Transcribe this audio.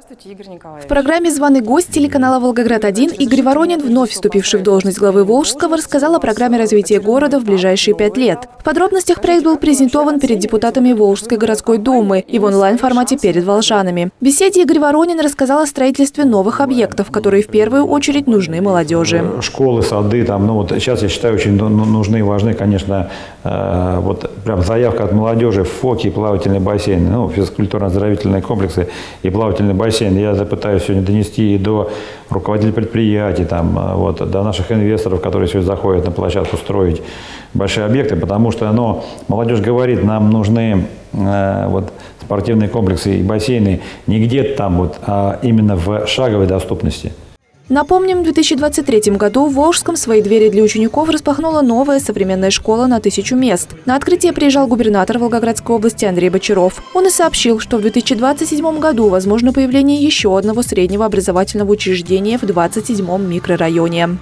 Здравствуйте, Игорь Николаевич. В программе «Званый гость» телеканала «Волгоград-1» Игорь Воронин, вновь вступивший в должность главы Волжского, рассказал о программе развития города в ближайшие пять лет. В подробностях проект был презентован перед депутатами Волжской городской думы и в онлайн-формате перед волжанами. В беседе Игорь Воронин рассказал о строительстве новых объектов, которые в первую очередь нужны молодежи. Школы, сады, там, ну вот сейчас я считаю очень нужны и важны, конечно, э, вот прям заявка от молодежи в ФОКи, плавательные бассейны, ну, физкультурно-оздоровительные комплексы и плавательные бассейны бассейн. Я пытаюсь сегодня донести и до руководителей предприятий, там, э, вот, до наших инвесторов, которые сегодня заходят на площадку строить большие объекты, потому что ну, молодежь говорит, нам нужны э, вот, спортивные комплексы и бассейны не где-то там, вот, а именно в шаговой доступности. Напомним, в 2023 году в Волжском свои двери для учеников распахнула новая современная школа на тысячу мест. На открытие приезжал губернатор Волгоградской области Андрей Бочаров. Он и сообщил, что в 2027 году возможно появление еще одного среднего образовательного учреждения в 27-м микрорайоне.